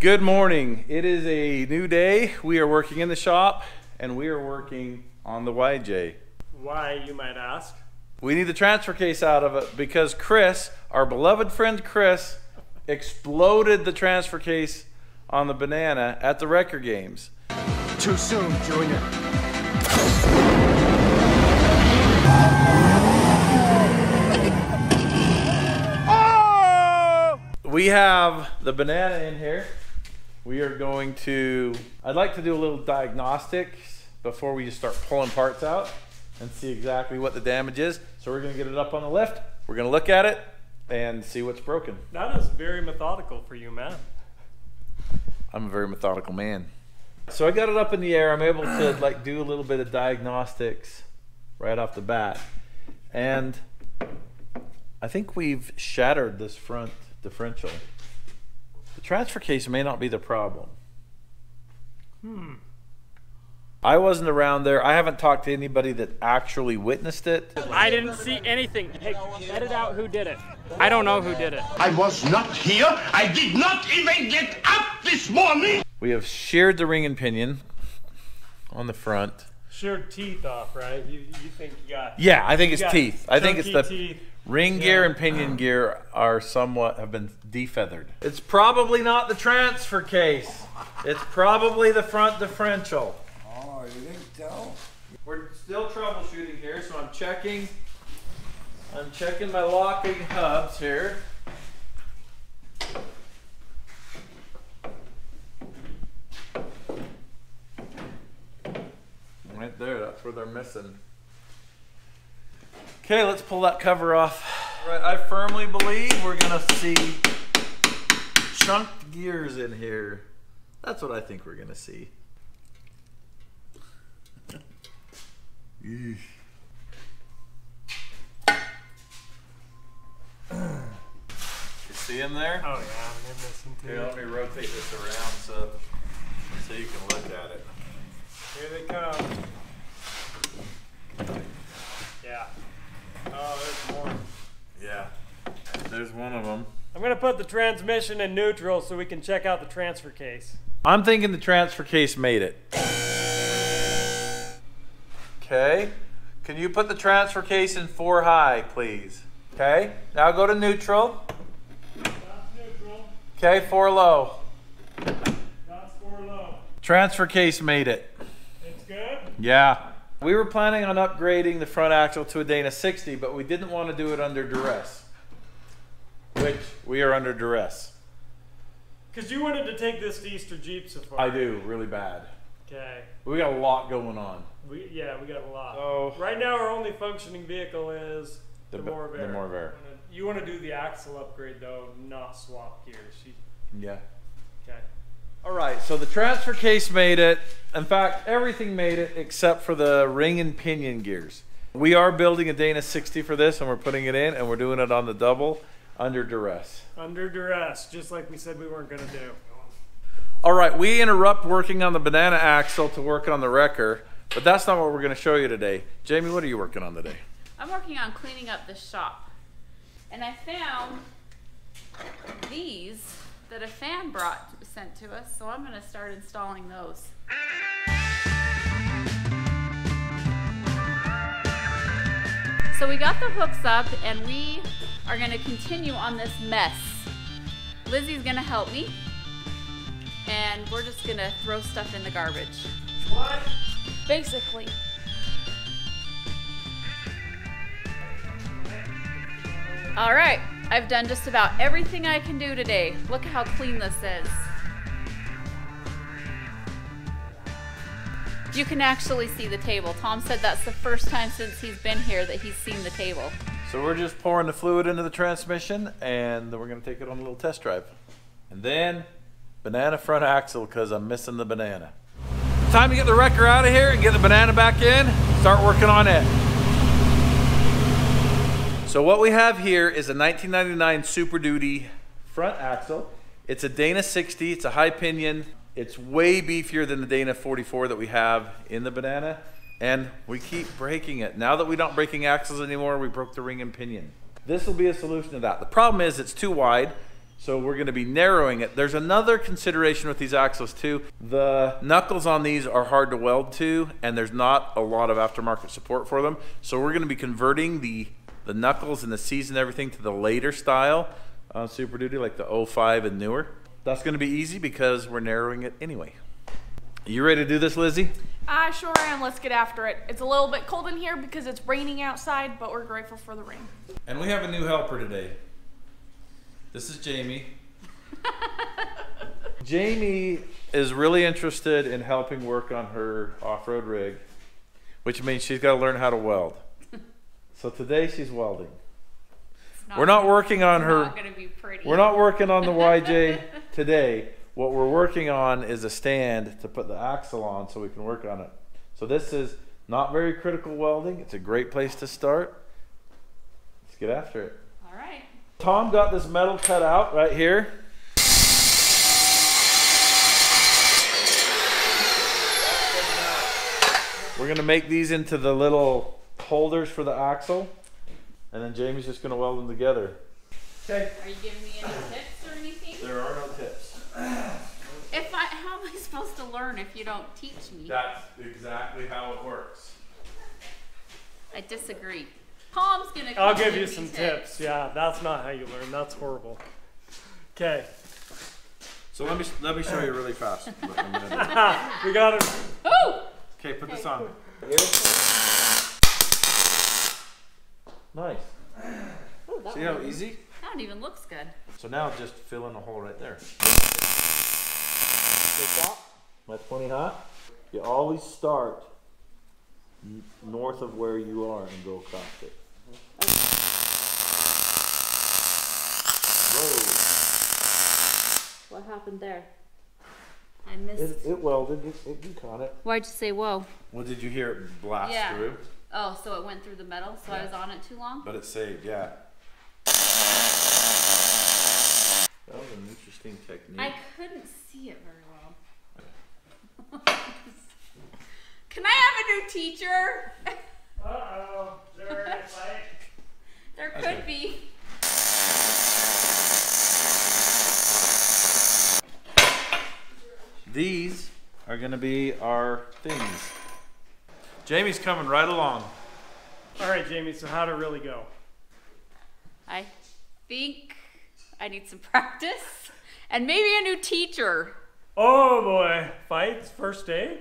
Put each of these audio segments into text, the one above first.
Good morning. It is a new day. We are working in the shop and we are working on the YJ. Why, you might ask? We need the transfer case out of it because Chris, our beloved friend Chris, exploded the transfer case on the banana at the Wrecker Games. Too soon, Junior. Oh! We have the banana in here. We are going to, I'd like to do a little diagnostics before we just start pulling parts out and see exactly what the damage is. So we're gonna get it up on the lift. We're gonna look at it and see what's broken. That is very methodical for you, man. I'm a very methodical man. So I got it up in the air. I'm able to like do a little bit of diagnostics right off the bat. And I think we've shattered this front differential. The transfer case may not be the problem. Hmm. I wasn't around there. I haven't talked to anybody that actually witnessed it. I didn't see anything. Hey, edit out who did it. I don't know who did it. I was not here. I did not even get up this morning. We have sheared the ring and pinion on the front. Sheared teeth off, right? You, you think you got. Yeah, I think it's teeth. I think it's the teeth. ring gear Yeah. and pinion gear are somewhat have been defeathered. It's probably not the transfer case. It's probably the front differential. Oh, you think so? We're still troubleshooting here, so I'm checking. I'm checking my locking hubs here. Right there, that's where they're missing. Okay, let's pull that cover off. Right, I firmly believe we're gonna see chunked gears in here. That's what I think we're gonna see. Yeesh. You see him there? Oh, yeah, they're missing Here, let me rotate this around so so you can look at it. Here they come. Yeah. Oh, there's more. Yeah, there's one of them. I'm gonna put the transmission in neutral so we can check out the transfer case. I'm thinking the transfer case made it. Okay. Can you put the transfer case in four high, please? Okay. Now go to neutral. That's neutral. Okay, four low. That's four low. Transfer case made it. It's good. Yeah. We were planning on upgrading the front axle to a Dana 60, but we didn't want to do it under duress. Which we are under duress. Cause you wanted to take this to Easter Jeep Safari. I do, really bad. Okay. We got a lot going on. We yeah, we got a lot. Oh. Right now, our only functioning vehicle is the, The- Morrvair. the Morrvair. You want to do the axle upgrade though, not swap gears. You- Yeah. Okay. All right, so the transfer case made it. In fact, everything made it except for the ring and pinion gears. We are building a Dana 60 for this, and we're putting it in, and we're doing it on the double under duress. Under duress, just like we said we weren't gonna do. All right, we interrupt working on the banana axle to work on the wrecker, but that's not what we're going to show you today. Jamie, what are you working on today? I'm working on cleaning up the shop. And I found these that a fan brought sent to us, so I'm gonna start installing those. So we got the hooks up and we are gonna continue on this mess. Lizzie's gonna help me and we're just gonna throw stuff in the garbage. What? Basically. All right, I've done just about everything I can do today. Look how clean this is. You can actually see the table. Tom said that's the first time since he's been here that he's seen the table. So we're just pouring the fluid into the transmission, and we're to take it on a little test drive. And then banana front axle because I'm missing the banana. Time to get the wrecker out of here and get the banana back in. Start working on it. So what we have here is a 1999 Super Duty front axle. It's a Dana 60. It's a high pinion. It's way beefier than the Dana 44 that we have in the banana. And we keep breaking it. Now that we're not breaking axles anymore, we broke the ring and pinion. This will be a solution to that. The problem is it's too wide So we're going to be narrowing it. There's another consideration with these axles too. The knuckles on these are hard to weld to, and there's not a lot of aftermarket support for them. So we're going to be converting the the knuckles and the C's and everything to the later style uh, Super Duty, like the 05 and newer. That's going to be easy because we're narrowing it anyway. You ready to do this, Lizzie? I sure am. Let's get after it. It's a little bit cold in here because it's raining outside, but we're grateful for the rain. And we have a new helper today. This is Jamie. Jamie is really interested in helping work on her off-road rig, which means she's got to learn how to weld. So today she's welding. It's We're not working on her- Not gonna be pretty. We're not working on the YJ today. What we're working on is a stand to put the axle on so we can work on it. So this is not very critical welding. It's a great place to start. Let's get after it. All right. Tom got this metal cut out right here. We're gonna make these into the little holders for the axle, and then Jamie's just gonna weld them together. Okay. Are you giving me any tips or anything? There are no tips. If I, how am I supposed to learn if you don't teach me? That's exactly how it works. I disagree. Tom's gonna. I'll give you some tips. tips. Yeah, that's not how you learn. That's horrible. Okay, So let me let me show you really fast. what I'm gonna do. we got it. Ooh! Okay, put this on. Here. Nice. Ooh, See how easy? That one even looks good. So now just fill in the hole right there. That's plenty hot. You always start north of where you are and go across it. Whoa. What happened there? I missed. It, it welded. It, it, you caught it. Why'd you say whoa? Well, did you hear it blast Yeah. through? Oh, so it went through the metal, so I was on it too long? But it saved, yeah. That was an interesting technique. I couldn't see it very well. Can I have a new teacher? Uh oh, there it fight. There could be. These are going to be our things. Jamie's coming right along. All right, Jamie. So how'd it really go? I think I need some practice and maybe a new teacher. Oh boy, fights first day.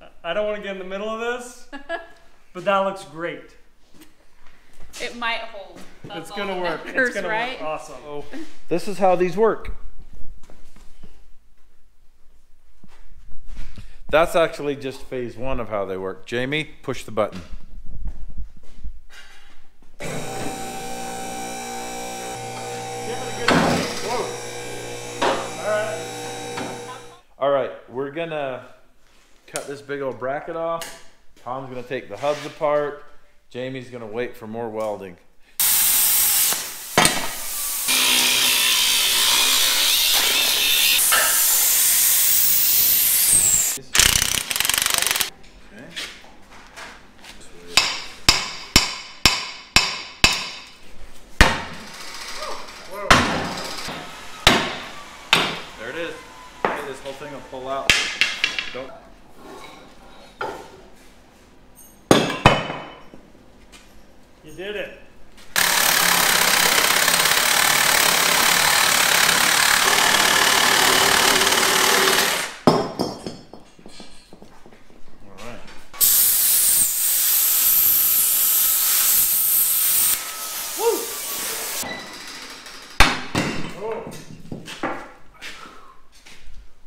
I- I don't want to get in the middle of this, but that looks great. It might hold. That's it's gonna work. matters, it's gonna right? work. Awesome. Oh. This is how these work. That's actually just phase one of how they work. Jamie, push the button. All right, we're gonna cut this big old bracket off. Tom's gonna take the hubs apart. Jamie's gonna wait for more welding. Okay. There it is. Okay, this whole thing will pull out. Don't. You did it. All right.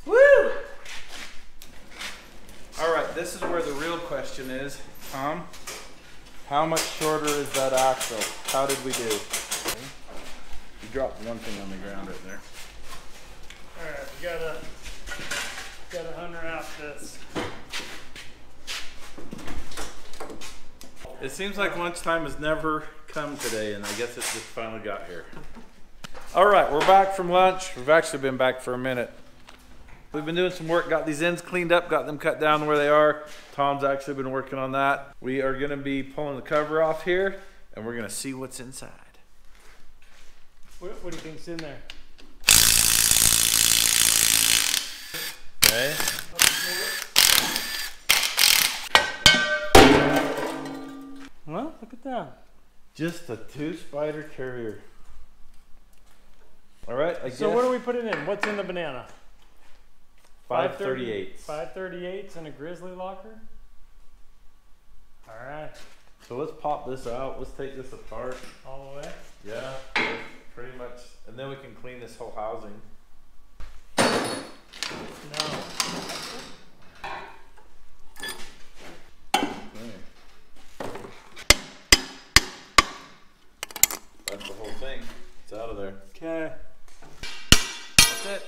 Woo! All right, this is where the real question is, Tom. How much shorter is that axle? How did we do? You dropped one thing on the ground right there. All right, we gotta gotta unwrap this. It seems like lunchtime has never come today, and I guess it just finally got here. All right, we're back from lunch. We've actually been back for a minute. We've been doing some work, got these ends cleaned up, got them cut down where they are. Tom's actually been working on that. We are going to be pulling the cover off here, and we're going to see what's inside. What, what do you think's in there? Okay. Well, look at that. Just a two spider carrier. All right, I So what are we putting in? What's in the banana? 538. 538s and a grizzly locker? Alright, So let's pop this out. Let's take this apart. all the way. Yeah, pretty much. And then we can clean this whole housing. No. That's the whole thing. It's out of there. Okay. That's it.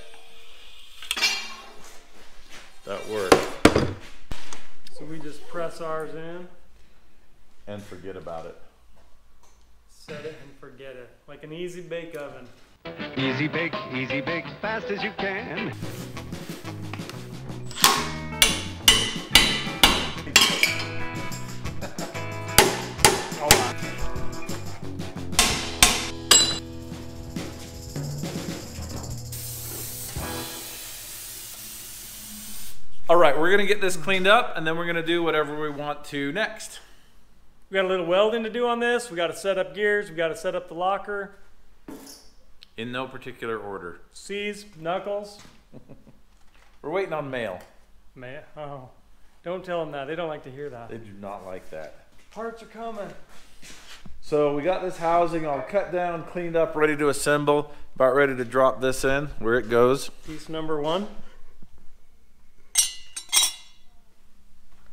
That worked. So we just press ours in, And forget about it. set it, and forget it. Like an easy bake oven. Easy bake, easy bake, fast as you can. All right, we're gonna get this cleaned up, and then we're gonna do whatever we want to next. We got a little welding to do on this. We got to set up gears. We got to set up the locker. In no particular order. C's, knuckles. We're waiting on mail. Mail. oh. Don't tell them that. They don't like to hear that. They do not like that. Parts are coming. So we got this housing all cut down, cleaned up, ready to assemble. About ready to drop this in where it goes. Piece number one.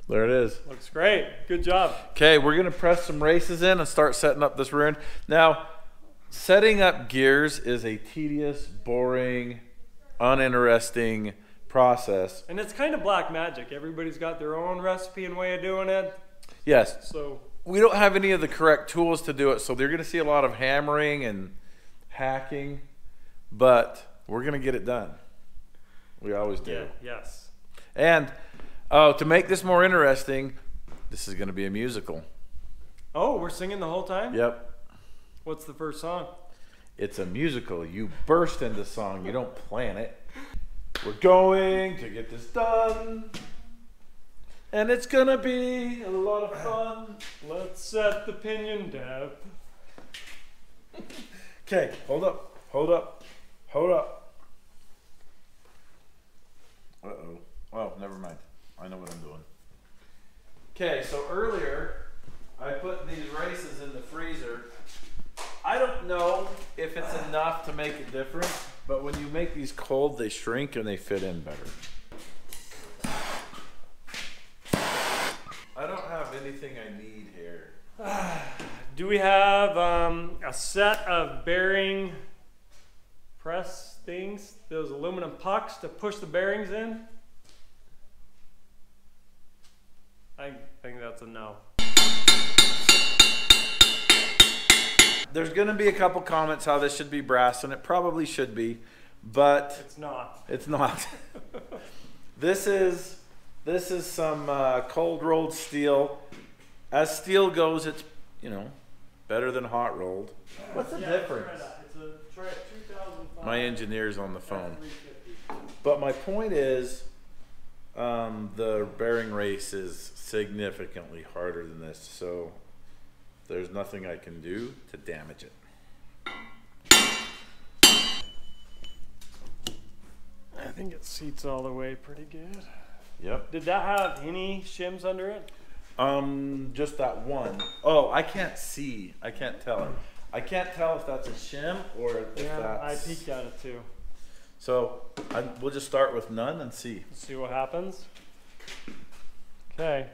There it is. Looks great. Good job. Okay, we're gonna press some races in and start setting up this rear end. Now, setting up gears is a tedious, boring, uninteresting process. And it's kind of black magic. Everybody's got their own recipe and way of doing it. Yes, So we don't have any of the correct tools to do it, so they're gonna see a lot of hammering and hacking, but we're gonna get it done. We always do. yeah, yes. And oh, to make this more interesting, this is gonna be a musical. Oh, we're singing the whole time? Yep. What's the first song? It's a musical. You burst into song. You don't plan it. We're going to get this done. And it's gonna be a lot of fun. Let's set the pinion depth. Okay, hold up. Hold up. Hold up. Uh oh. Oh, never mind. I know what I'm doing. Okay, so earlier I put these races in the freezer. I don't know if it's enough to make a difference, but when you make these cold, they shrink and they fit in better. I don't have anything I need here. Do we have um, a set of bearing press things? Those aluminum pucks to push the bearings in? I think that's a no. There's going to be a couple comments how this should be brass, and it probably should be, but It's not. it's not. this is this is some uh, cold rolled steel. As steel goes, it's you know better than hot rolled. What's the difference? It's a try 2005. My engineer's on the phone. But my point is, um, the bearing race is significantly harder than this, so there's nothing I can do to damage it. I think it seats all the way pretty good. Yep. Did that have any shims under it? Um, just that one. Oh, I can't see. I can't tell. I can't tell if that's a shim or if Yeah, I peeked at it too. So I, we'll just start with none and see. Let's see what happens. Okay.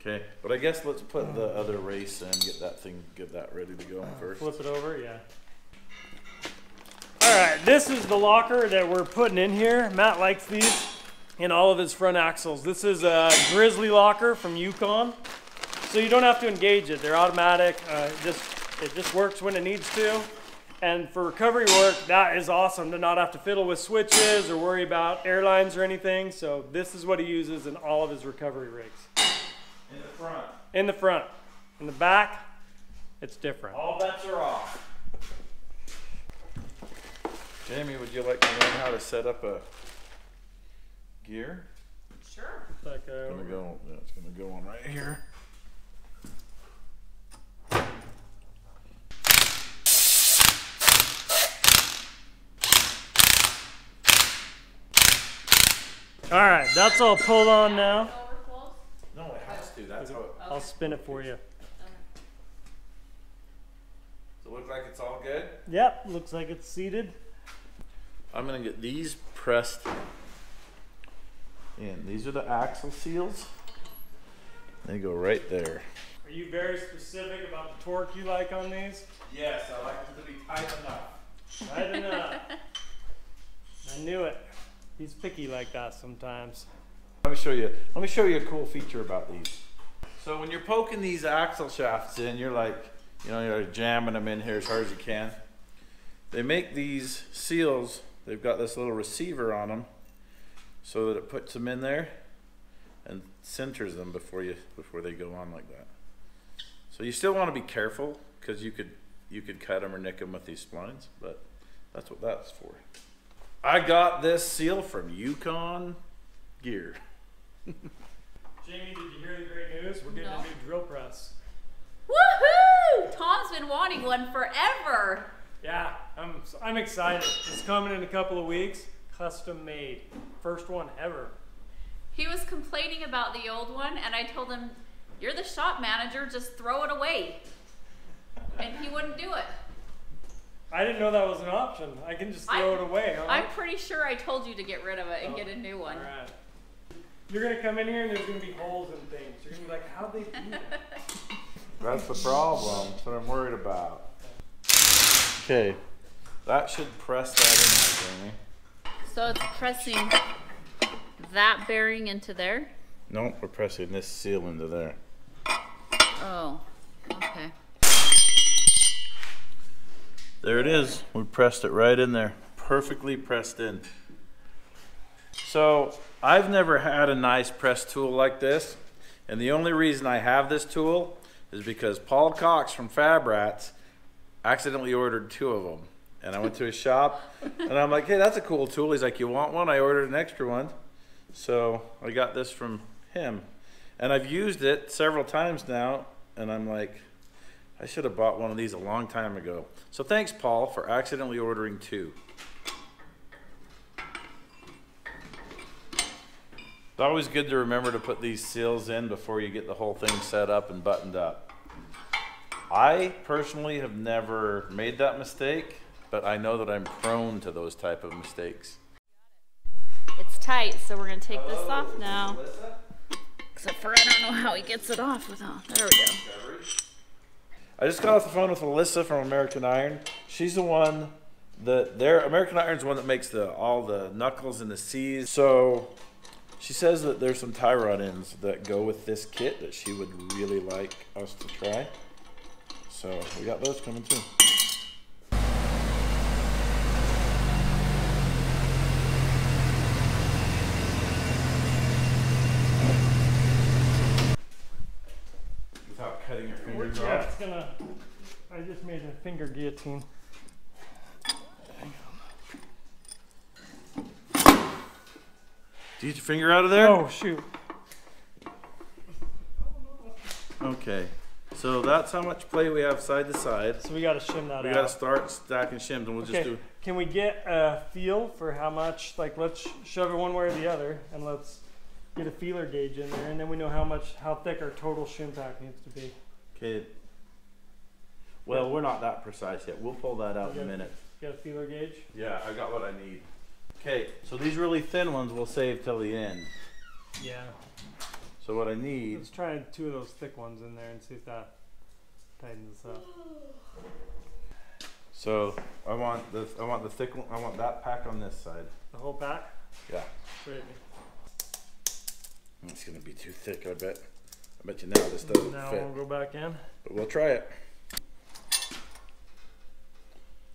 Okay, but I guess let's put the other race in. Get that thing. Get that ready to go first. Flip it over, yeah. All right, this is the locker that we're putting in here. Matt likes these in all of his front axles. This is a Grizzly locker from Yukon, so you don't have to engage it. They're automatic. Uh, it just it just works when it needs to. And for recovery work, that is awesome to not have to fiddle with switches or worry about airlines or anything. So this is what he uses in all of his recovery rigs. In the front. in the front. In the back, it's different. All bets are off. Jamie, would you like to learn how to set up a gear? Sure. Like It's gonna go. Yeah, it's gonna go on right here. All right, that's all pulled on now. No, it has to. That's how it. I'll spin it for you. Does it look like it's all good? Yep, looks like it's seated. I'm gonna get these pressed in. These are the axle seals. They go right there. Are you very specific about the torque you like on these? Yes, I like them to be tight enough. Tight enough. I knew it. He's picky like that sometimes. Let me show you. Let me show you a cool feature about these. So when you're poking these axle shafts in, you're like, you know, you're jamming them in here as hard as you can. They make these seals. They've got this little receiver on them, so that it puts them in there and centers them before you before they go on like that. So you still want to be careful because you could you could cut them or nick them with these splines, but that's what that's for. I got this seal from Yukon Gear. Jamie, did you hear the great news? We're getting No. a new drill press. Woohoo! Tom's been wanting one forever. Yeah, I'm I'm excited. It's coming in a couple of weeks. Custom made. First one ever. He was complaining about the old one, and I told him, You're the shop manager, just throw it away. And he wouldn't do it. I didn't know that was an option. I can just throw I- it away, huh? I'm pretty sure I told you to get rid of it and get a oh, new one. Alright. You're gonna come in here and there's gonna be holes in things. You're gonna be like, how'd they do that? That's the problem. That's what I'm worried about. Okay, that should press that in there, Jamie. So it's pressing that bearing into there. Nope, we're pressing this seal into there. Oh, okay. There it is. We pressed it right in there. Perfectly pressed in. So I've never had a nice press tool like this. And the only reason I have this tool is because Paul Cox from Fab Rats accidentally ordered two of them. And I went to his shop and I'm like, hey, that's a cool tool. He's like, you want one? I ordered an extra one. So I got this from him. And I've used it several times now. And I'm like, I should have bought one of these a long time ago. So thanks, Paul, for accidentally ordering two. It's always good to remember to put these seals in before you get the whole thing set up and buttoned up. I personally have never made that mistake, but I know that I'm prone to those type of mistakes. It's tight, so we're gonna take this off now. Except for I don't know how he gets it off without. There we go. I just got off the phone with Alyssa from American Iron. She's the one that their American Iron's the one that makes the all the knuckles and the C's. So she says that there's some tie rod ends that go with this kit that she would really like us to try. So we got those coming too. Without cutting your fingers Yeah, off. it's gonna. I just made a finger guillotine. Do you get your finger out of there? Oh shoot! Okay. So that's how much play we have side to side. So we gotta shim that We out. gotta start stacking shims and we'll just okay. do Can we get a feel for how much? Like, let's shove it one way or the other, and let's get a feeler gauge in there, and then we know how much, how thick our total shim pack needs to be. Okay. Well, we're not that precise yet. We'll pull that out in a Okay. minute. Got a feeler gauge? Yeah, I got what I need. Okay, so these really thin ones we'll save till the end. Yeah. So what I need Let's try two of those thick ones in there and see if that tightens us up. so I want the I want the thick one I want that pack on this side. The whole pack? Yeah. Sweet. It's gonna be too thick, I bet. I bet you now this doesn't Now fit. we'll go back in. But we'll try it.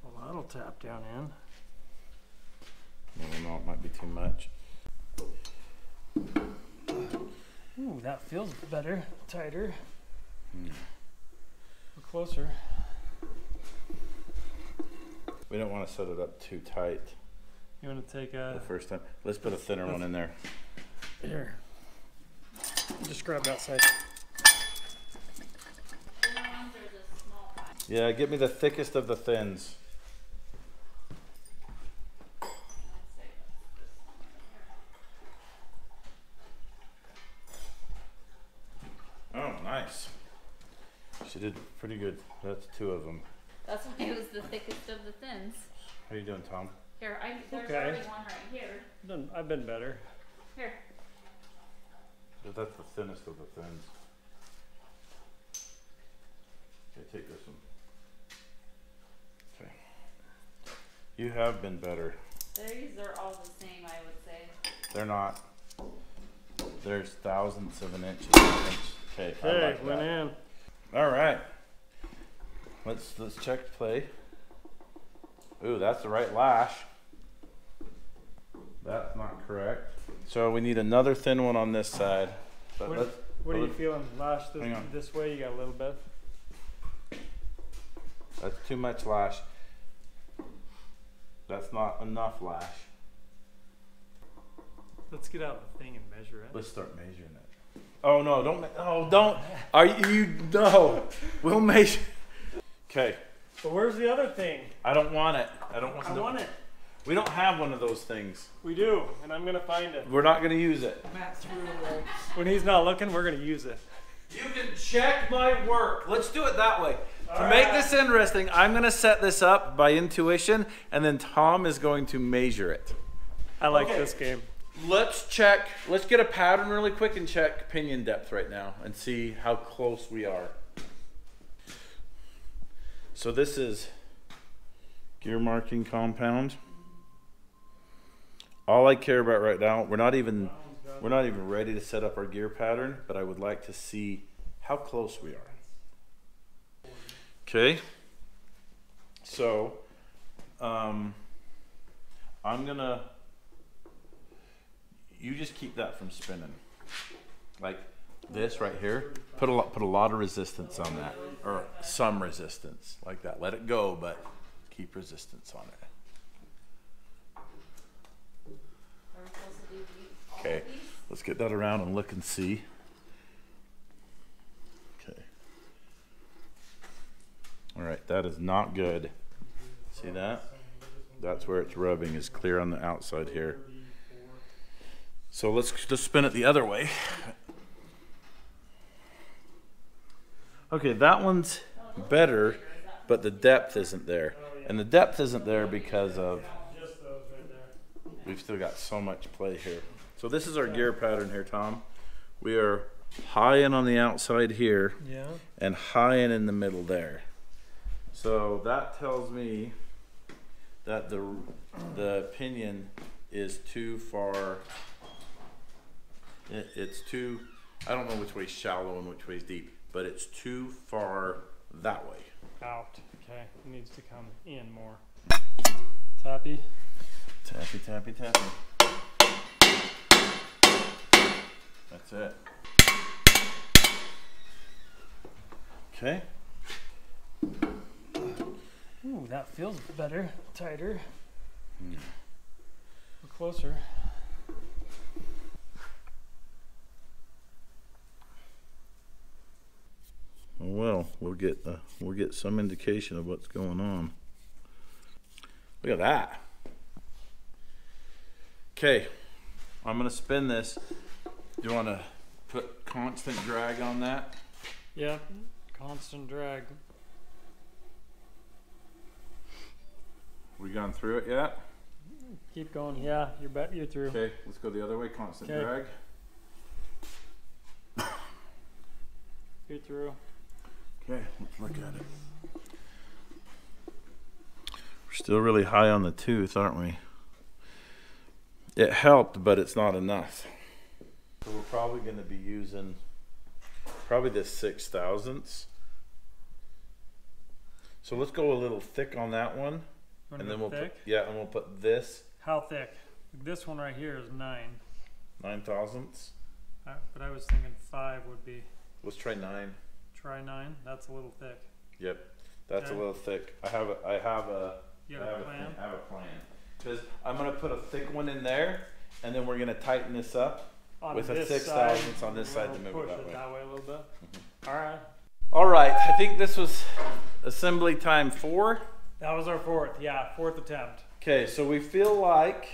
Well, that'll tap down in. Maybe not, might be too much. Ooh, that feels better, tighter. Hmm. We're closer. We don't want to set it up too tight You want to take the a first time. Let's put a thinner one in there. here? Just grab that side. Yeah, get me the thickest of the thins. Oh, nice. She did pretty good. That's two of them. That's why it was the thickest of the thins. How are you doing, Tom? Here, I, there's Okay. already one right here. Done- I've been better. Here. That's the thinnest of the thins. Okay, take this one. Okay. You have been better. These are all the same, I would say. They're not. There's thousandths of an inch. Of an inch. Okay, I like went that. in. All right. Let's let's check play. Ooh, that's the right lash. That's not correct. So we need another thin one on this side. But What, what are you feeling? Lash this, this way. You got a little bit. That's too much lash. That's not enough lash. Let's get out the thing and measure it. Let's start measuring it. Oh no! Don't. Oh, don't. Are you? No. We'll measure. Okay. But where's the other thing? I don't want it. I don't want. I want it. We don't have one of those things. We do, and I'm gonna find it. We're not gonna use it. Matt threw it away. When he's not looking, we're gonna use it. You can check my work. Let's do it that way. to make this interesting, I'm going to set this up by intuition, and then Tom is going to measure it. I like Okay. this game. Let's check. Let's get a pattern really quick and check pinion depth right now and see how close we are. So this is gear marking compound. All I care about right now, we're not even we're not even ready to set up our gear pattern, but I would like to see how close we are. Okay. So, um, I'm gonna. You just keep that from spinning, like this right here. Put a lot, put a lot of resistance on that, or some resistance, like that. Let it go, but keep resistance on it. Okay, let's get that around and look and see. Okay. All right, that is not good. See that? That's where it's rubbing is clear on the outside here. So let's just spin it the other way. Okay, that one's better, but the depth isn't there. And the depth isn't there because of Just those right there. We've still got so much play here. So this is our gear pattern here, Tom. We are high in on the outside here Yeah. and high in in the middle there. So that tells me that the the pinion is too far. It, it's too. I don't know which way's shallow and which way's deep, but it's too far that way. Out. Okay. It needs to come in more. Tappy. Tappy, tappy, tappy. That's it. Okay. Ooh, that feels better. Tighter. Hmm. We're closer. Well, we'll get uh, we'll get some indication of what's going on. Look at that. Okay, I'm gonna spin this. Do you want to put constant drag on that? Yeah. Constant drag. We gone through it yet? Keep going. Yeah, you're bet you're through. Okay, let's go the other way. Constant Okay. drag. You're through. Okay, let's look at it. We're still really high on the tooth, aren't we? It helped, but it's not enough. So we're probably going to be using probably this six thousandths. So let's go a little thick on that one, wanna and then we'll thick? put yeah, and we'll put this How thick? This one right here is nine, nine thousandths. uh, but I was thinking five would be. Let's try nine. Try nine. That's a little thick. Yep, that's a little thick. I have a, I have a, You I have have a a, plan? I have a plan. Because I'm gonna put a thick one in there, and then we're gonna tighten this up. On With a six side, thousandths on this side to move it push that it way. that way a little bit. Mm-hmm. All right. All right, I think this was assembly time four. That was our fourth. Yeah, fourth attempt. Okay, so we feel like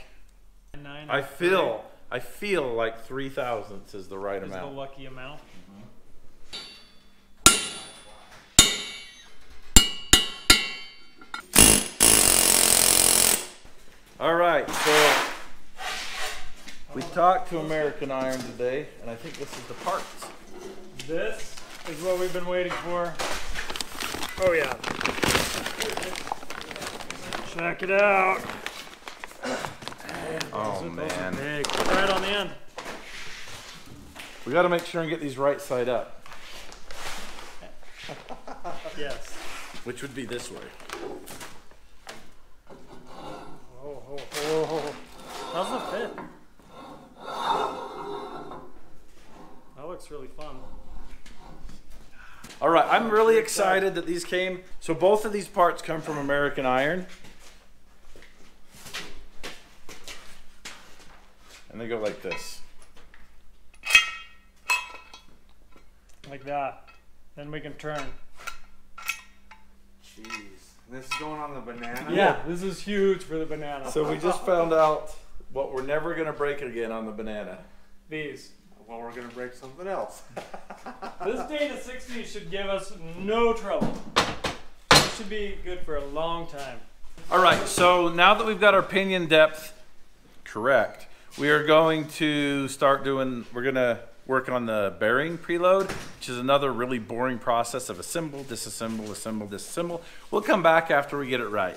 Nine. I feel I feel like three thousandths is the right amount. is the lucky amount. All right, so we talked to American Iron today, and I think this is the parts. This is what we've been waiting for. Oh yeah. Check it out. Oh Those man, big. Right on the end. we got to make sure and get these right side up, Yes. which would be this way. Oh. How's it fit? That looks really fun. All right, I'm really excited that these came. So both of these parts come from American Iron. And they go like this. Like that. Then we can turn. Jeez. This is going on the banana? Yeah, this is huge for the banana. So we just found out what we're never going to break again on the banana. These. Well, we're gonna break something else. This Dana 60 should give us no trouble. This should be good for a long time. All right, so now that we've got our pinion depth correct, we are going to start doing, we're going to work on the bearing preload, which is another really boring process of assemble, disassemble, assemble, disassemble. We'll come back after we get it right.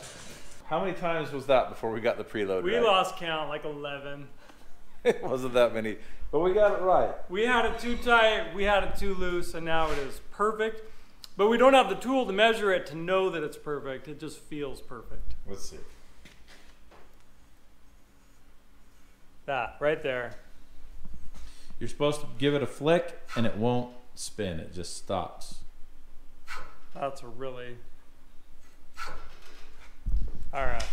How many times was that before we got the preload We right? lost count like 11. It wasn't that many, but we got it right. We had it too tight, we had it too loose, and now it is perfect. But we don't have the tool to measure it to know that it's perfect. It just feels perfect. Let's see. That, right there. You're supposed to give it a flick and it won't spin. It just stops. That's a really. Alright.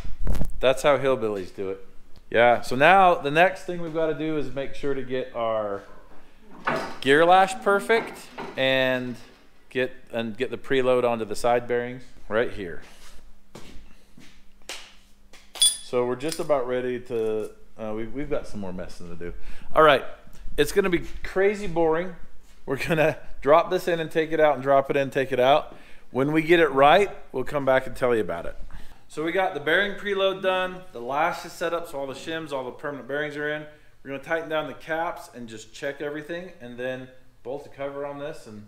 That's how hillbillies do it. Yeah. So now the next thing we've got to do is make sure to get our gear lash perfect and get and get the preload onto the side bearings right here. So we're just about ready to. Uh, we, we've got some more messing to do. All right. It's going to be crazy boring. We're going to drop this in and take it out and drop it in, take it out. When we get it right, we'll come back and tell you about it. So we got the bearing preload done, the lash is set up, so all the shims, all the permanent bearings are in. We're gonna tighten down the caps and just check everything, and then bolt the cover on this and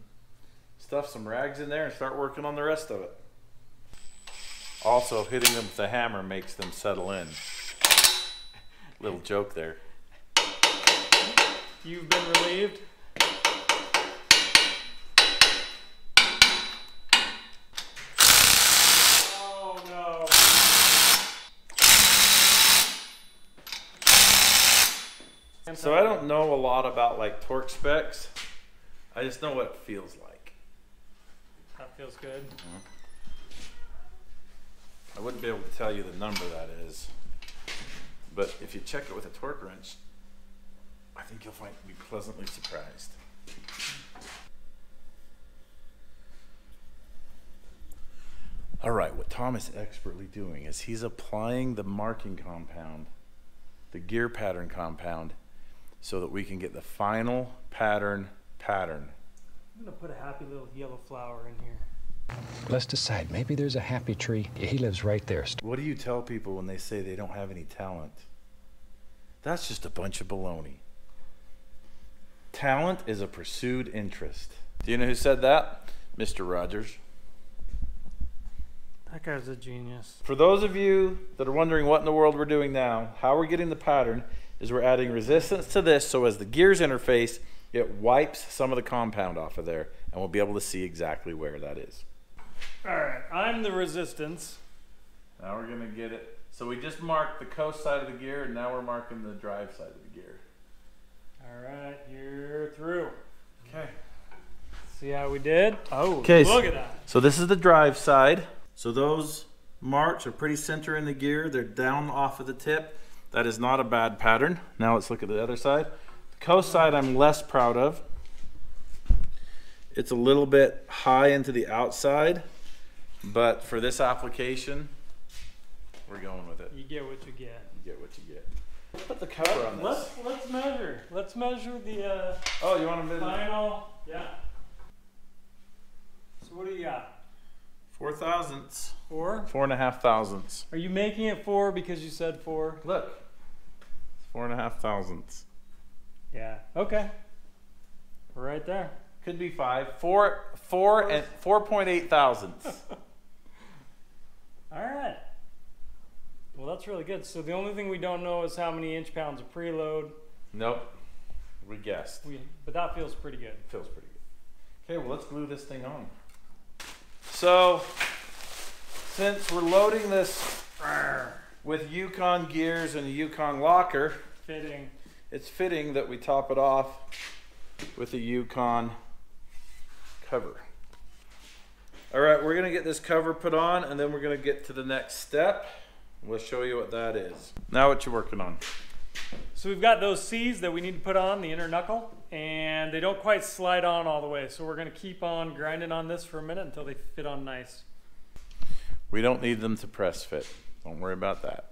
stuff some rags in there and start working on the rest of it. Also, hitting them with the hammer makes them settle in. Little joke there. You've been relieved. Oh no. So I don't know a lot about like torque specs. I just know what it feels like. That feels good. Mm-hmm. I wouldn't be able to tell you the number that is. But if you check it with a torque wrench, I think you'll find be pleasantly surprised. All right, what Tom is expertly doing is he's applying the marking compound, the gear pattern compound, so that we can get the final pattern pattern. I'm gonna put a happy little yellow flower in here. Let's decide. Maybe there's a happy tree. He lives right there. What do you tell people when they say they don't have any talent? That's just a bunch of baloney. Talent is a pursued interest. Do you know who said that? Mr. Rogers. That guy's a genius. For those of you that are wondering what in the world we're doing now, how we're getting the pattern is we're adding resistance to this so as the gears interface, it wipes some of the compound off of there and we'll be able to see exactly where that is. Alright, I'm the resistance. Now we're going to get it. So we just marked the coast side of the gear and now we're marking the drive side of the gear. Alright, you're through. Okay. See how we did? Oh, Okay, look at that. So this is the drive side. So those marks are pretty center in the gear. They're down off of the tip. That is not a bad pattern. Now let's look at the other side. The coast side I'm less proud of. It's a little bit high into the outside, but for this application, we're going with it. You get what you get. You get what you get. Let's put the cover on this. Let's let's measure. Let's measure the uh, Oh, you want to measure? final. Yeah. So what do you got? Four thousandths. Four? Four and a half thousandths. Are you making it four because you said four? Look. Four and a half thousandths. Yeah. Okay. We're right there. Could be five. Four, four, and four point eight thousandths. All right. Well, that's really good. So the only thing we don't know is how many inch pounds of preload. nope. We guessed. We, but that feels pretty good. Feels pretty good. Okay, well let's glue this thing on. So, since we're loading this with Yukon gears and a Yukon locker, Fitting. it's fitting that we top it off with a Yukon cover. All right, we're gonna get this cover put on and then we're gonna get to the next step. We'll show you what that is. Now what you're working on? So we've got those C's that we need to put on the inner knuckle, and they don't quite slide on all the way. So we're gonna keep on grinding on this for a minute until they fit on nice. We don't need them to press fit. Don't worry about that.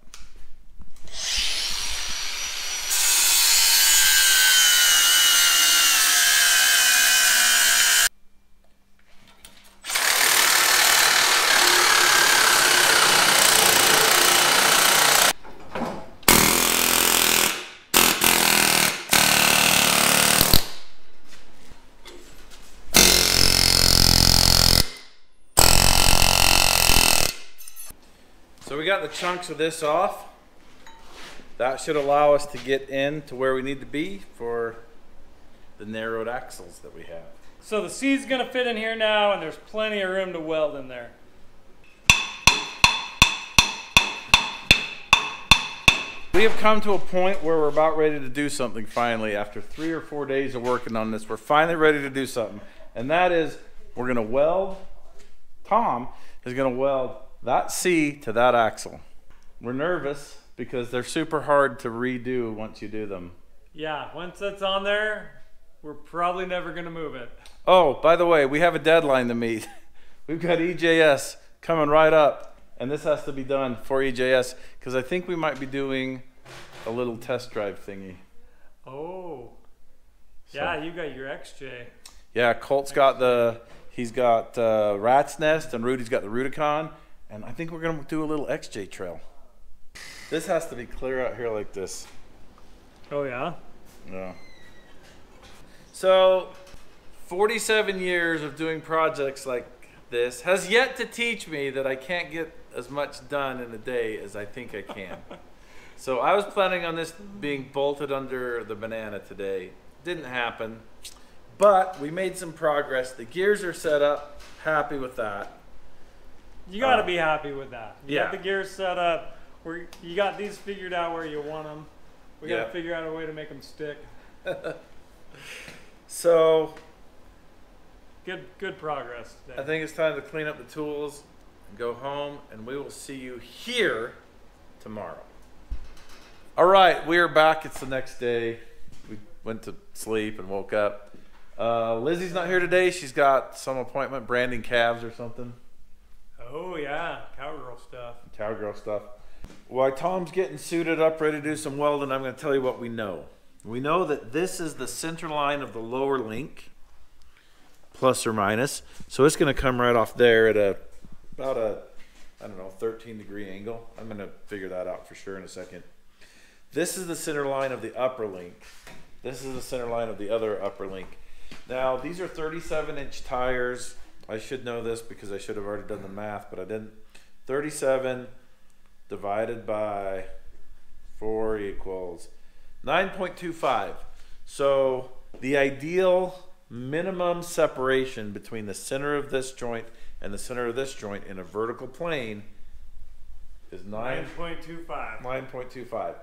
Got the chunks of this off. That should allow us to get in to where we need to be for the narrowed axles that we have. So the C's gonna fit in here now, and there's plenty of room to weld in there. We have come to a point where we're about ready to do something finally. After three or four days of working on this, we're finally ready to do something. And that is, we're gonna weld, Tom is gonna weld that C to that axle. We're nervous because they're super hard to redo once you do them. Yeah, once that's on there, we're probably never gonna move it. Oh, by the way, we have a deadline to meet. We've got EJS coming right up, and this has to be done for EJS because I think we might be doing a little test drive thingy. Oh. Yeah, you got your XJ. Yeah, Colt's got the he's got uh, Rat's Nest, and Rudy's got the Rudicon, and I think we're gonna do a little XJ trail. This has to be clear out here like this. Oh yeah. Yeah. So, 47 years of doing projects like this has yet to teach me that I can't get as much done in a day as I think I can. so, I was planning on this being bolted under the banana today. Didn't happen. But we made some progress. The gears are set up. Happy with that. You got to Uh, be happy with that. You yeah. got the gears set up. Where you got these figured out where you want them. We got to figure out a way to make them stick. So, Good, good progress. Today. I think it's time to clean up the tools and go home, and we will see you here tomorrow. All right, we are back. It's the next day. We went to sleep and woke up. Uh, Lizzie's not here today. She's got some appointment branding calves or something, Oh yeah, cowgirl stuff. cowgirl stuff. While Tom's getting suited up, ready to do some welding, I'm going to tell you what we know. We know that this is the center line of the lower link, plus or minus. So it's going to come right off there at a about a I don't know 13 degree angle. I'm going to figure that out for sure in a second. This is the center line of the upper link. This is the center line of the other upper link. Now these are 37 inch tires. I should know this because I should have already done the math, but I didn't. 37 divided by 4 equals 9.25. So the ideal minimum separation between the center of this joint and the center of this joint in a vertical plane is Nine point two five. 9.25.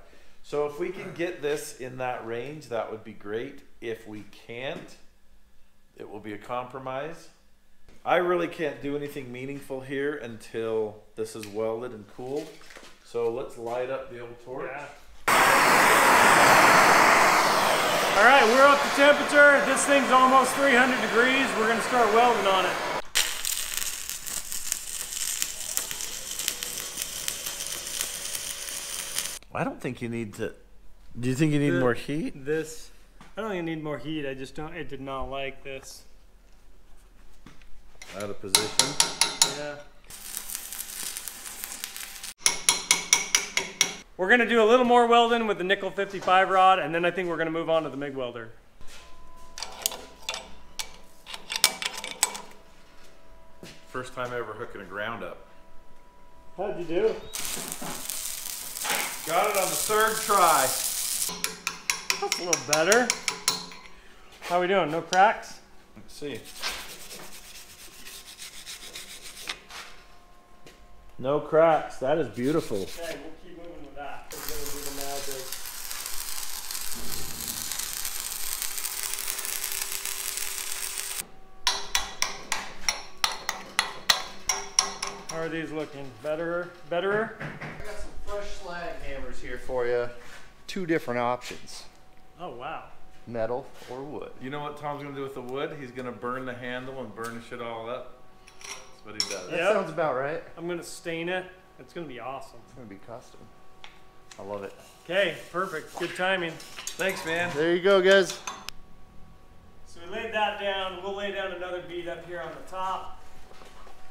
So if we can get this in that range, that would be great. If we can't, it will be a compromise. I really can't do anything meaningful here until this is welded and cooled. So let's light up the old torch. All right, we're up to temperature. This thing's almost 300 degrees. We're gonna start welding on it. I don't think you need to. Do you think you need The- more heat? This, I don't even need more heat. I just don't. It did not like this. Out of position. Yeah. We're gonna do a little more welding with the nickel 55 rod, and then I think we're gonna move on to the MIG welder. First time ever hooking a ground up. How'd you do? Got it on the third try. That's a little better. How are we doing? No cracks? Let's see. No cracks. That is beautiful. Okay, we'll keep moving with that. We're gonna do the magic. How are these looking? Better? Betterer? I got some fresh slag hammers here for you. Two different options Oh wow. metal or wood. You know what Tom's gonna do with the wood? He's gonna burn the handle and burnish it all up. That's what he does. That Yep. sounds about right. I'm gonna stain it. It's gonna be awesome. It's gonna be custom. I love it. Okay, perfect. Good timing. Thanks, man. There you go, guys. So we laid that down. We'll lay down another bead up here on the top.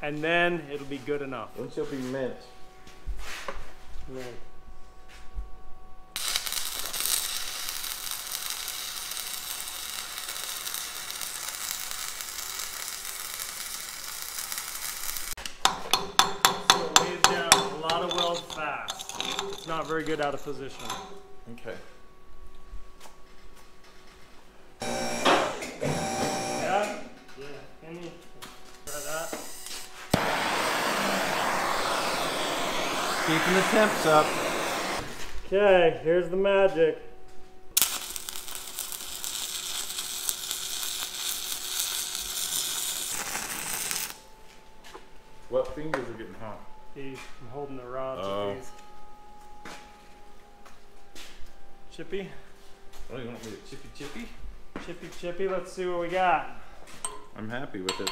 And then it'll be good enough. Don't you be mint? Right. So it lays down a lot of weld fast. It's not very good out of position. Okay. Yeah? Yeah. Can you try that? Keeping the temps up. Okay, here's the magic. What fingers are getting hot? These, I'm holding the rods Oh. with these. Chippy, Oh, you want me to chippy chippy? chippy, chippy. Let's see what we got. I'm happy with it.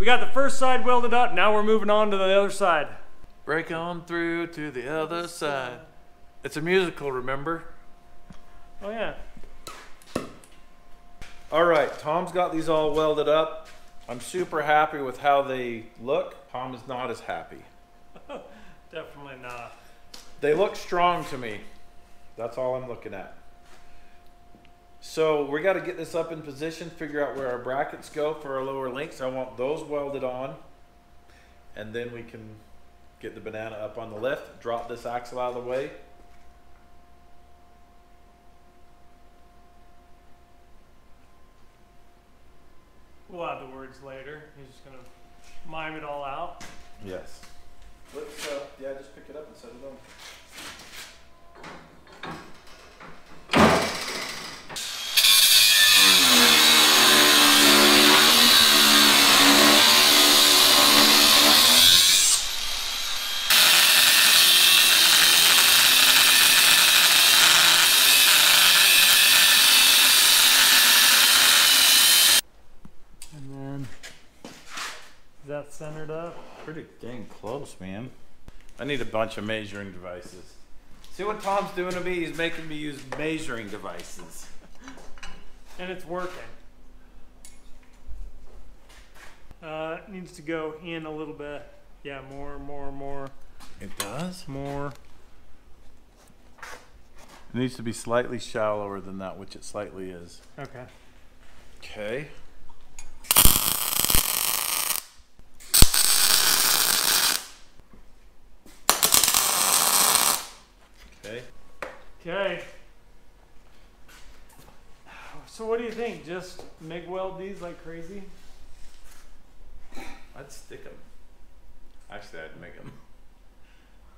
We got the first side welded up. Now we're moving on to the other side. Break on through to the other side. It's a musical, remember? Oh yeah. All right, Tom's got these all welded up. I'm super happy with how they look. Tom is not as happy. Definitely not. They look strong to me. That's all I'm looking at. So we got to get this up in position, figure out where our brackets go for our lower links. I want those welded on. And then we can get the banana up on the lift, drop this axle out of the way. We'll add the words later. He's just gonna mime it all out. Yes. Let's, uh, yeah, just pick it up and set it on. And then is that centered up? Pretty dang close, man. I need a bunch of measuring devices. See what Tom's doing to me? He's making me use measuring devices. And it's working. Uh, it needs to go in a little bit. Yeah, more, more, more, It does? more. It needs to be slightly shallower than that, which it slightly is. Okay. Okay. Okay. So what do you think? Just MIG weld these like crazy? I'd stick them. Actually, I'd MIG them.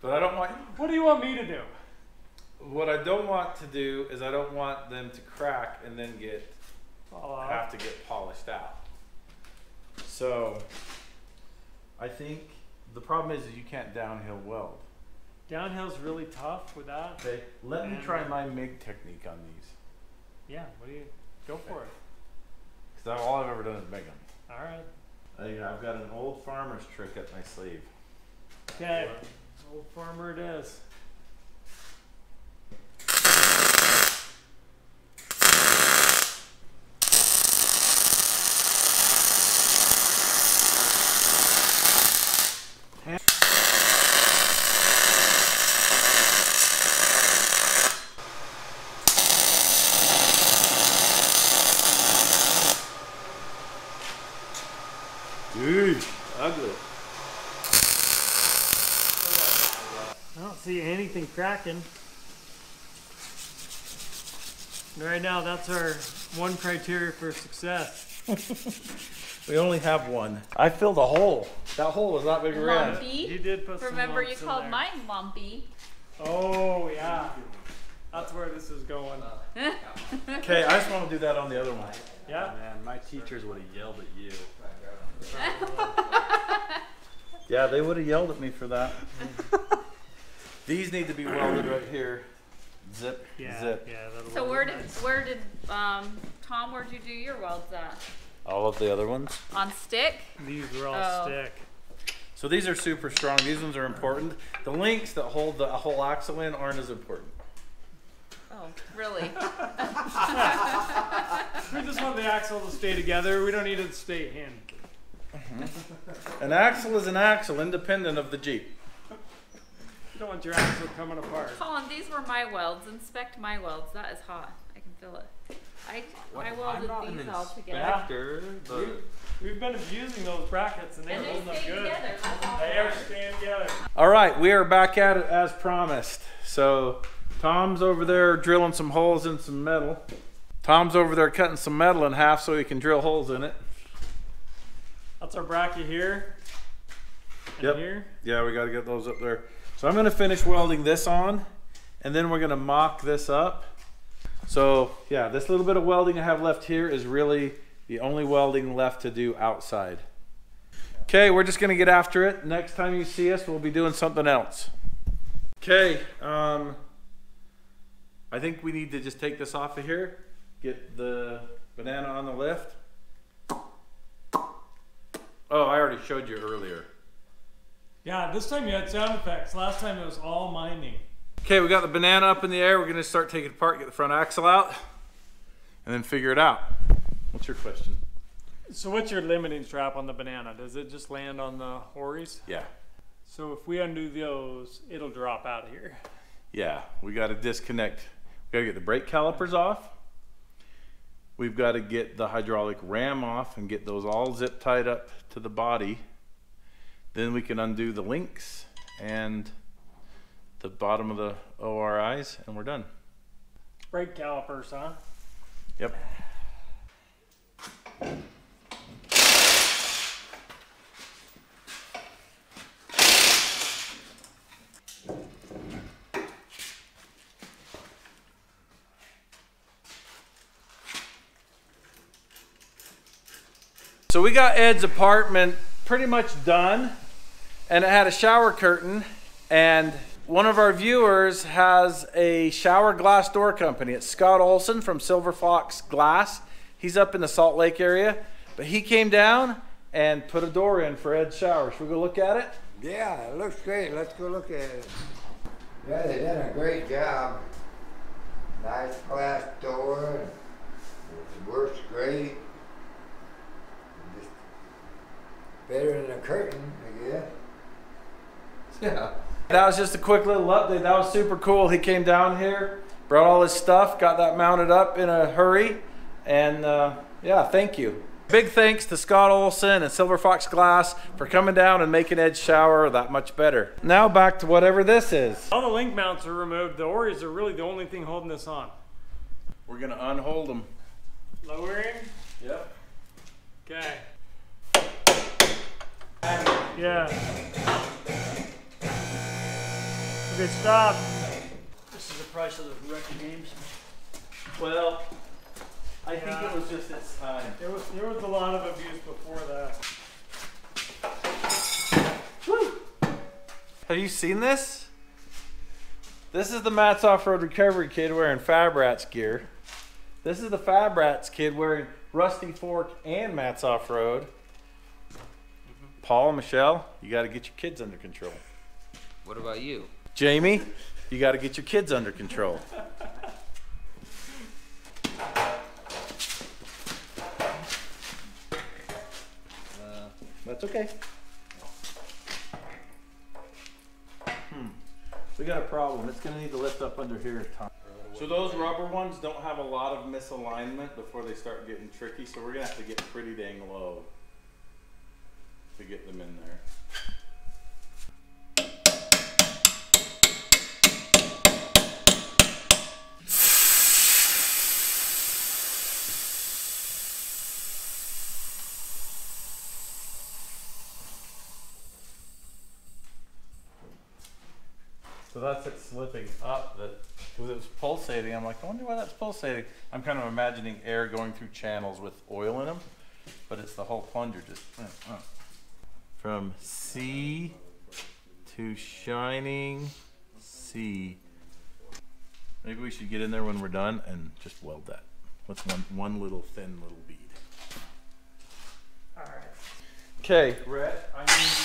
But I don't want. What do you want me to do? What I don't want to do is I don't want them to crack and then get Fall have to get polished out. So I think the problem is, is you can't downhill weld. Downhill's really tough with that. Okay, let me try my MIG technique on these. Yeah, what do you go for it? Because all I've ever done is MIG them. All right. I, I've got an old farmer's trick up my sleeve. Okay. Old farmer it is. Dude, ugly. I don't see anything cracking. And Right now, that's our one criteria for success. We only have one. I filled a hole. That hole was not big around. You did put some Remember, you called there. mine lumpy. Oh yeah, that's where this is going. Okay, I just want to do that on the other one. Yeah. Man, my teachers would have yelled at you. Yeah, they would have yelled at me for that. These need to be welded right here. Zip, Yeah. zip. Yeah. That'll So work. where did where did um Tom? Where'd you do your welds at? All of the other ones. On stick? These were all Oh. stick. So these are super strong. These ones are important. The links that hold the whole axle in aren't as important. Oh, really? We just want the axle to stay together. We don't need it to stay in. An axle is an axle, independent of the Jeep. You don't want your axle coming apart. Colin, these were my welds. Inspect my welds. That is hot. I can feel it. I I welded these all together. We, we've been abusing those brackets and they're And they holding up good. together. They that are staying together. All right, we are back at it as promised. So Tom's over there drilling some holes in some metal. Tom's over there cutting some metal in half so he can drill holes in it. That's our bracket here. And Yep. here. Yeah, we got to get those up there. So I'm going to finish welding this on, and then we're going to mock this up. So yeah, this little bit of welding I have left here is really the only welding left to do outside. Okay, we're just going to get after it. Next time you see us, we'll be doing something else. Okay, um, I think we need to just take this off of here, get the banana on the lift. Oh, I already showed you earlier. Yeah, this time you had sound effects. Last time it was all mining. Okay, we got the banana up in the air. We're gonna start taking it apart, get the front axle out, and then figure it out. What's your question? So what's your limiting strap on the banana? Does it just land on the ORIs? Yeah. So if we undo those, it'll drop out of here. Yeah, we got to disconnect. We got to get the brake calipers off. We've got to get the hydraulic ram off and get those all zip tied up to the body. Then we can undo the links and the bottom of the ORIs, and we're done. Brake calipers, huh? Yep. So we got Ed's apartment pretty much done, and it had a shower curtain. And one of our viewers has a shower glass door company. It's Scott Olson from Silver Fox Glass. He's up in the Salt Lake area, but he came down and put a door in for Ed's shower. Should we go look at it? Yeah, it looks great. Let's go look at it. Yeah, they did a great job. Nice glass door. It works great. Just better than a curtain, I guess. Yeah. That was just a quick little update. That was super cool. He came down here, brought all his stuff, got that mounted up in a hurry, and uh, yeah, thank you. Big thanks to Scott Olson and Silver Fox Glass for coming down and making Ed's shower that much better. Now back to whatever this is. All the link mounts are removed. The Oris are really the only thing holding this on. We're gonna unhold them. Lowering. Yep. Okay. Yeah. Okay, stop. This is the price of the Wrecker Games. Well, I think it was just its time. There was there was a lot of abuse before that. Have you seen this? This is the Matt's Off-Road Recovery kid wearing Fab Rats gear. This is the Fab Rats kid wearing Rusty Fork and Matt's Off-Road. Paul, Michelle, you got to get your kids under control. What about you? Jamie, you got to get your kids under control. Uh, That's okay. Hmm. We got a problem. It's gonna need to lift up under here, Tom. So those rubber ones don't have a lot of misalignment before they start getting tricky, so we're gonna have to get pretty dang low to get them in there. So that's it slipping up that because it was pulsating. I'm like, I wonder why that's pulsating. I'm kind of imagining air going through channels with oil in them, but it's the whole plunger just uh, uh. from C to shining C. Maybe we should get in there when we're done and just weld that. What's one one little thin little bead? All right. Okay, Rhett, I need.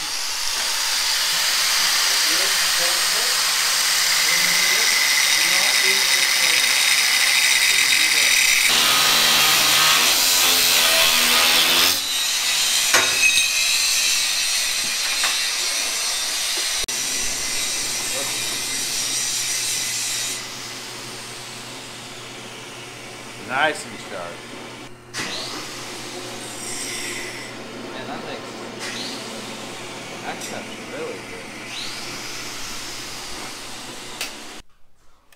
Nice and sharp. man, that makes accent really good.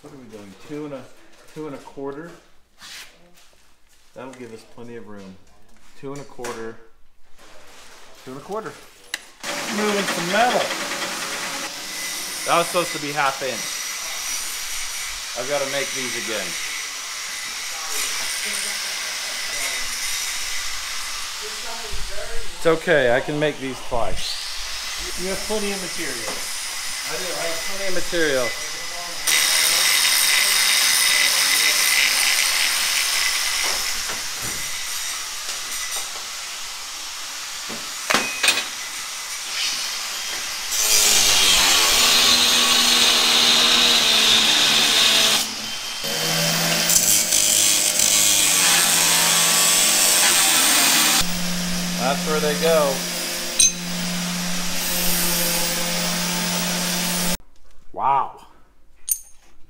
What are we doing? Two and a two and a quarter. That'll give us plenty of room. Two and a quarter. Two and a quarter. Moving some metal. That was supposed to be half inch. I've got to make these again. It's okay. I can make these twice. You have plenty of material. I do. I have plenty of material. That's where they go. Wow.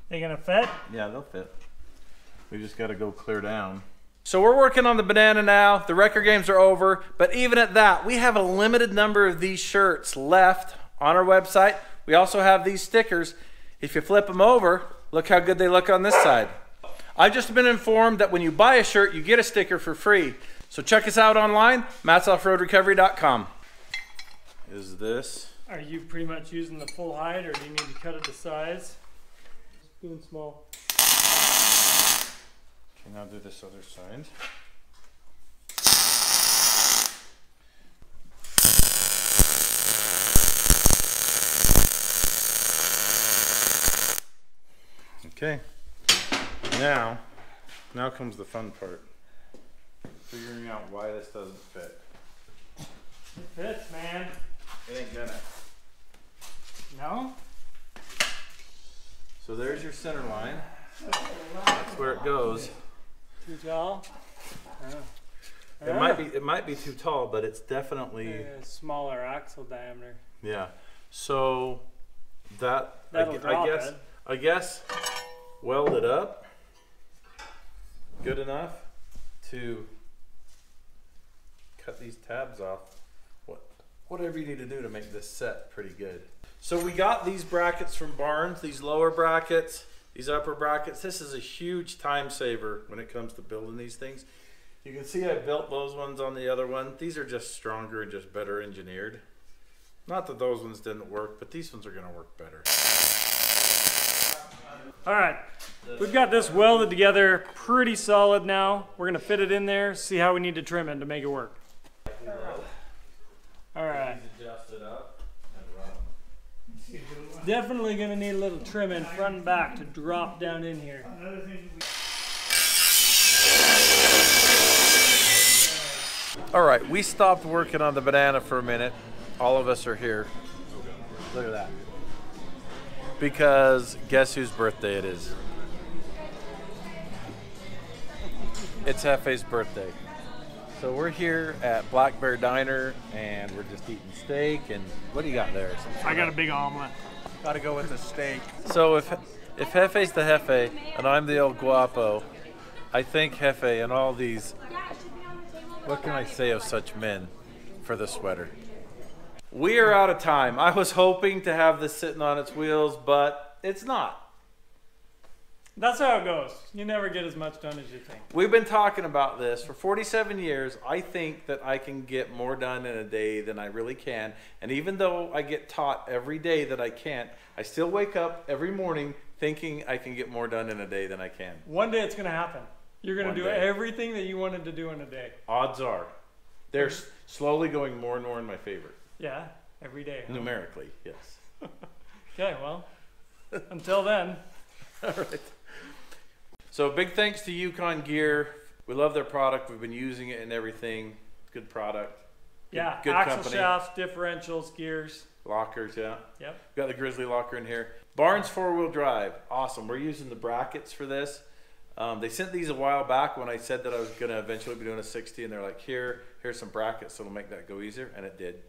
They gonna fit? Yeah, they'll fit. We just got to go clear down. So we're working on the banana now. The Wrecker Games are over, but even at that, we have a limited number of these shirts left on our website. We also have these stickers. If you flip them over, look how good they look on this side. I've just been informed that when you buy a shirt, you get a sticker for free. So check us out online, mattsoffroadrecovery.com. Is this? Are you pretty much using the full height, or do you need to cut it to size? Doing small. Okay, now do this other side. Okay. Now, now comes the fun part. Figuring out why this doesn't fit. It fits, man. It ain't gonna. No? So there's your center line. That's where it goes. Too tall? Oh. It might be it might be too tall, but it's definitely A smaller axle diameter. yeah. So that I, That'll gu- drop I guess it. I guess weld it up good enough to cut these tabs off. What whatever you need to do to make this set pretty good. So we got these brackets from Barnes, these lower brackets, these upper brackets. This is a huge time saver when it comes to building these things. You can see I built those ones on the other one. These are just stronger and just better engineered. Not that those ones didn't work, but these ones are going to work better. All right, we've got this welded together pretty solid now. We're gonna fit it in there, see how we need to trim it to make it work. All right. Adjust it up and run. Definitely gonna need a little trimming front and back to drop down in here. All right, we stopped working on the banana for a minute. All of us are here. Look at that. Because guess whose birthday it is? It's Hefe's birthday. So we're here at Black Bear Diner and we're just eating steak and what do you got there? I got a big omelet. Gotta go with the steak. So if if Hefe's the Hefe and I'm the El Guapo, I thank Hefe and all these. What can I say of such men for the sweater? We are out of time. I was hoping to have this sitting on its wheels, but it's not. That's how it goes. You never get as much done as you think. We've been talking about this for 47 years. I think that I can get more done in a day than I really can. And even though I get taught every day that I can't, I still wake up every morning thinking I can get more done in a day than I can. One day it's gonna happen. You're gonna do day. everything that you wanted to do in a day. Odds are they're mm-hmm. slowly going more and more in my favor. Yeah, every day. huh? Numerically, yes. Okay, well, until then. All right. So big thanks to Yukon Gear. We love their product. We've been using it and everything. Good product. Good, Yeah, good axle company. shafts, differentials, gears. Lockers, yeah. Yep. We Got the Grizzly locker in here. Barnes four wheel drive, awesome. We're using the brackets for this. Um, they sent these a while back when I said that I was going to eventually be doing a 60, and they're like, "Here, here's some brackets so that'll make that go easier," and it did.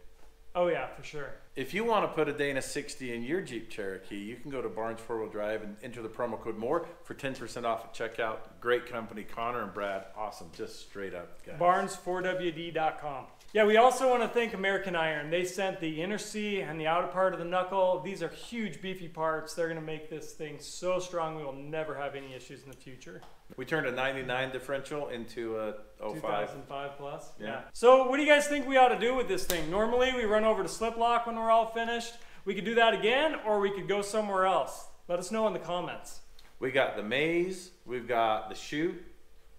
Oh yeah, for sure. If you want to put a Dana 60 in your Jeep Cherokee, you can go to Barnes Four Wheel Drive and enter the promo code MORE for 10% off at checkout. Great company, Connor and Brad, awesome, just straight up guys. Barnes4WD.com. Yeah, we also want to thank American Iron. They sent the inner C and the outer part of the knuckle. These are huge, beefy parts. They're going to make this thing so strong we will never have any issues in the future. We turned a 99 differential into a 05. 2005 plus. Yeah. So, what do you guys think we ought to do with this thing? Normally, we run over to Slip Lock when we're all finished. We could do that again, or we could go somewhere else. Let us know in the comments. We got the maze, we've got the chute,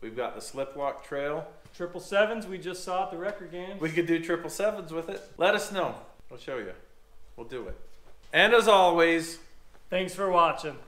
we've got the slip lock trail. Triple sevens we just saw at the Wrecker Games. We could do triple sevens with it. Let us know. We'll show you. We'll do it. And as always, Thanks for watching.